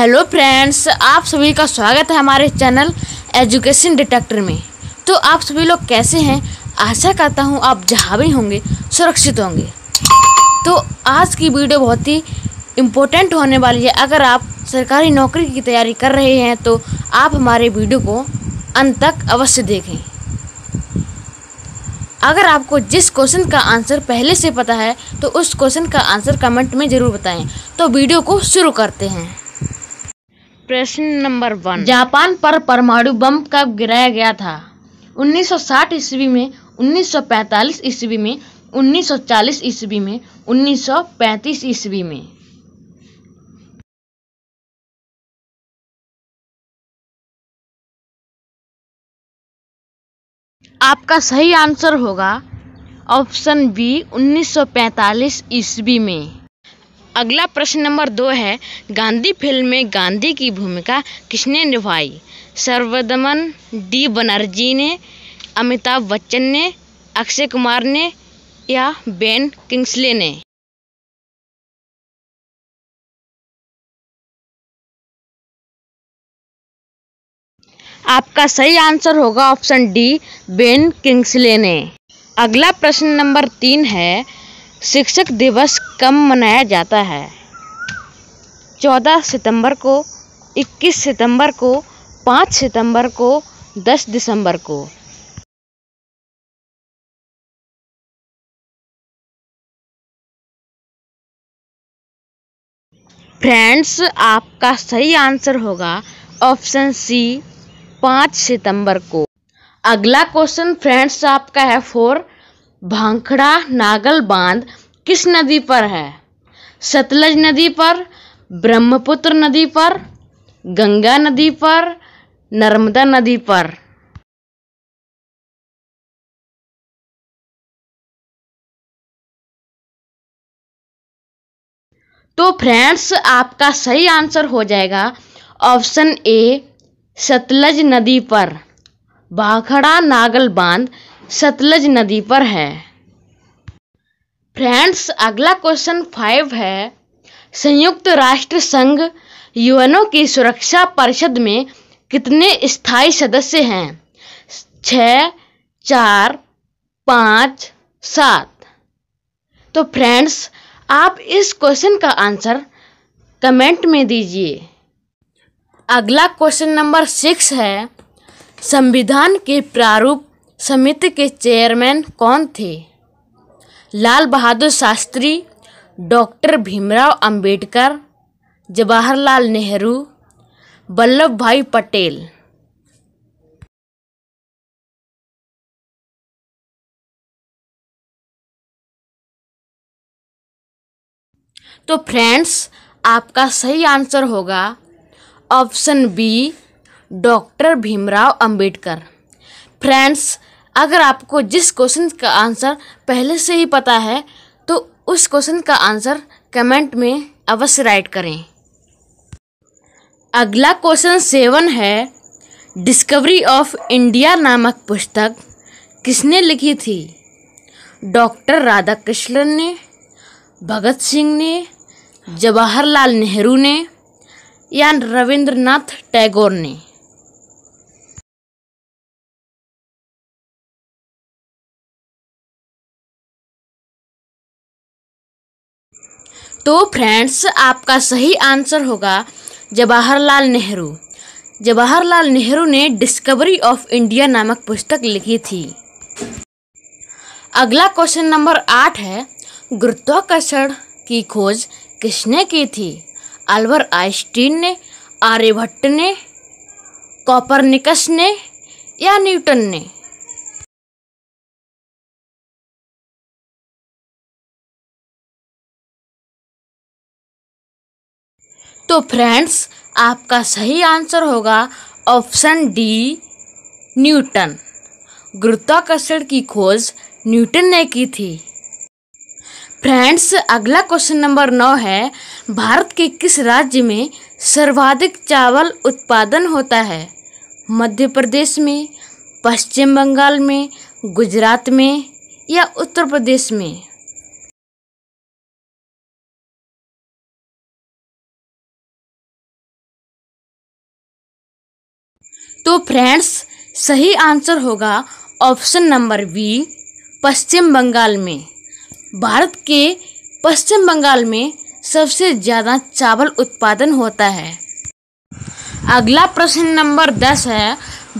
Hello friends, आप सभी का स्वागत है हमारे चैनल एजुकेशन डिटेक्टर में। तो आप सभी लोग कैसे हैं? आशा करता हूँ आप जहाँ भी होंगे, सुरक्षित होंगे। तो आज की वीडियो बहुत ही इम्पोर्टेंट होने वाली है। अगर आप सरकारी नौकरी की तैयारी कर रहे हैं तो आप हमारे वीडियो को अंत तक अवश्य देखें। अगर आपको जिस क्वेश्चन का आंसर पहले से पता है तो उस क्वेश्चन का आंसर कमेंट में ज़रूर बताएँ। तो वीडियो को शुरू करते हैं। प्रश्न नंबर वन। जापान पर परमाणु बम कब गिराया गया था? 1960 ईस्वी में 1945 ईस्वी में 1940 ईस्वी में 1935 ईस्वी में। आपका सही आंसर होगा ऑप्शन बी 1945 ईस्वी में। अगला प्रश्न नंबर दो है, गांधी फ़िल्म में गांधी की भूमिका किसने निभाई? सर्वदमन, डी बनर्जी ने, अमिताभ बच्चन ने, अक्षय कुमार ने या बेन किंग्सले ने? आपका सही आंसर होगा ऑप्शन डी, बेन किंग्सले ने। अगला प्रश्न नंबर तीन है शिक्षक दिवस कब मनाया जाता है। चौदह सितंबर को, इक्कीस सितंबर को, पाँच सितंबर को, दस दिसंबर को। फ्रेंड्स, आपका सही आंसर होगा ऑप्शन सी, पाँच सितंबर को। अगला क्वेश्चन फ्रेंड्स, आपका है फोर भांखड़ा नागल बाँध किस नदी पर है? सतलज नदी पर, ब्रह्मपुत्र नदी पर, गंगा नदी पर, नर्मदा नदी पर। तो फ्रेंड्स, आपका सही आंसर हो जाएगा ऑप्शन ए, सतलज नदी पर। भाखड़ा नागल बाँध सतलज नदी पर है। फ्रेंड्स, अगला क्वेश्चन फाइव है। संयुक्त राष्ट्र संघ यूएनओ की सुरक्षा परिषद में कितने स्थायी सदस्य हैं? छ, चार, पाँच, सात। तो फ्रेंड्स, आप इस क्वेश्चन का आंसर कमेंट में दीजिए। अगला क्वेश्चन नंबर सिक्स है। संविधान के प्रारूप समिति के चेयरमैन कौन थे? लाल बहादुर शास्त्री, डॉक्टर भीमराव अंबेडकर, जवाहरलाल नेहरू वल्लभ भाई पटेल। तो फ्रेंड्स, आपका सही आंसर होगा option B, doctor Bhimrao Ambedkar. Friends अगर आपको जिस क्वेश्चन का आंसर पहले से ही पता है तो उस क्वेश्चन का आंसर कमेंट में अवश्य राइट करें। अगला क्वेश्चन सेवन है डिस्कवरी ऑफ़ इंडिया नामक पुस्तक किसने लिखी थी? डॉक्टर राधाकृष्णन ने, भगत सिंह ने, जवाहरलाल नेहरू ने, या रविंद्रनाथ टैगोर ने? तो फ्रेंड्स, आपका सही आंसर होगा जवाहरलाल नेहरू। जवाहरलाल नेहरू ने डिस्कवरी ऑफ़ इंडिया नामक पुस्तक लिखी थी। अगला क्वेश्चन नंबर आठ है, गुरुत्वाकर्षण की खोज किसने की थी? अल्बर आइंस्टीन ने, आर्यभट्ट ने, कॉपरनिकस ने या न्यूटन ने? तो फ्रेंड्स आपका सही आंसर होगा ऑप्शन डी न्यूटन गुरुत्वाकर्षण की खोज न्यूटन ने की थी। फ्रेंड्स अगला क्वेश्चन नंबर नौ है, भारत के किस राज्य में सर्वाधिक चावल उत्पादन होता है? मध्य प्रदेश में, पश्चिम बंगाल में, गुजरात में या उत्तर प्रदेश में? तो फ्रेंड्स, सही आंसर होगा option number B, Paschim Bangal में। भारत के पश्चिम बंगाल में सबसे ज़्यादा चावल उत्पादन होता है। अगला प्रश्न नंबर दस है,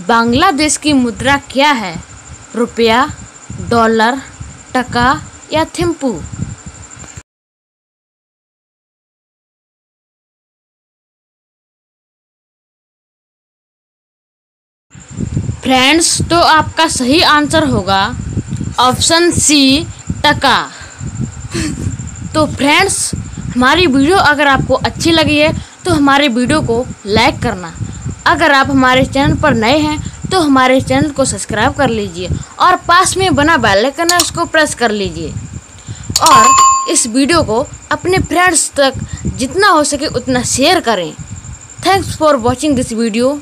बांग्लादेश की मुद्रा क्या है? रुपया, डॉलर, टका या थिम्पू? फ्रेंड्स तो आपका सही आंसर होगा ऑप्शन सी, टका। तो फ्रेंड्स, हमारी वीडियो अगर आपको अच्छी लगी है तो हमारे वीडियो को लाइक करना। अगर आप हमारे चैनल पर नए हैं तो हमारे चैनल को सब्सक्राइब कर लीजिए और पास में बना बेल आइकन है, उसको प्रेस कर लीजिए। और इस वीडियो को अपने फ्रेंड्स तक जितना हो सके उतना शेयर करें। Thanks for watching this video.